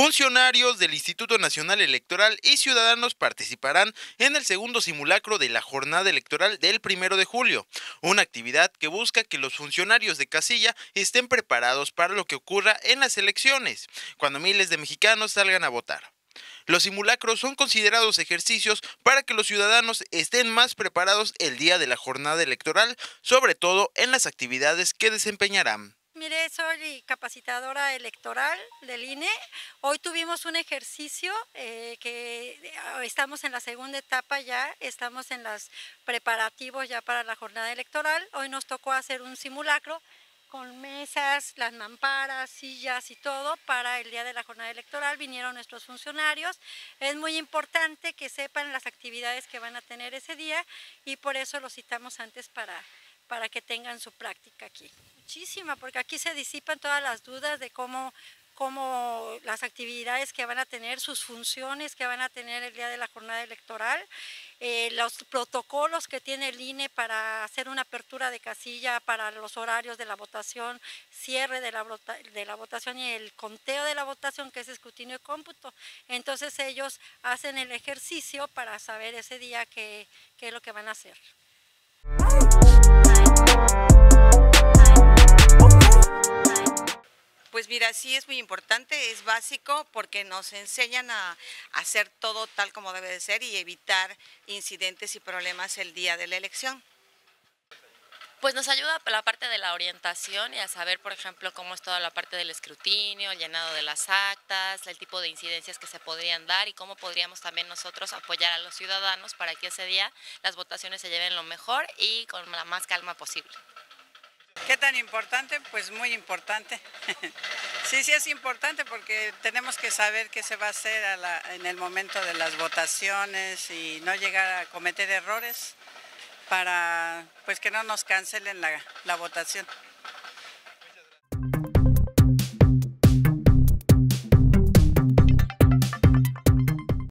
Funcionarios del Instituto Nacional Electoral y ciudadanos participarán en el segundo simulacro de la jornada electoral del primero de julio, una actividad que busca que los funcionarios de casilla estén preparados para lo que ocurra en las elecciones, cuando miles de mexicanos salgan a votar. Los simulacros son considerados ejercicios para que los ciudadanos estén más preparados el día de la jornada electoral, sobre todo en las actividades que desempeñarán. Mire, soy capacitadora electoral del INE. Hoy tuvimos un ejercicio eh, que eh, estamos en la segunda etapa ya, estamos en los preparativos ya para la jornada electoral. Hoy nos tocó hacer un simulacro con mesas, las mamparas, sillas y todo para el día de la jornada electoral. Vinieron nuestros funcionarios. Es muy importante que sepan las actividades que van a tener ese día y por eso los citamos antes para, para que tengan su práctica aquí muchísima, porque aquí se disipan todas las dudas de cómo, cómo las actividades que van a tener, sus funciones que van a tener el día de la jornada electoral, eh, los protocolos que tiene el INE para hacer una apertura de casilla para los horarios de la votación, cierre de la, de la votación y el conteo de la votación, que es escrutinio y cómputo. Entonces ellos hacen el ejercicio para saber ese día qué, qué es lo que van a hacer. Mira, sí es muy importante, es básico porque nos enseñan a hacer todo tal como debe de ser y evitar incidentes y problemas el día de la elección. Pues nos ayuda la parte de la orientación y a saber, por ejemplo, cómo es toda la parte del escrutinio, el llenado de las actas, el tipo de incidencias que se podrían dar y cómo podríamos también nosotros apoyar a los ciudadanos para que ese día las votaciones se lleven lo mejor y con la más calma posible. ¿Qué tan importante? Pues muy importante. sí, sí es importante porque tenemos que saber qué se va a hacer en el momento de las votaciones y no llegar a cometer errores para pues que no nos cancelen la, la votación.